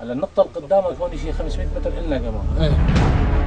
هلا النقطة اللي قدامك هون شيء 500 متر إلنا كمان. إيه.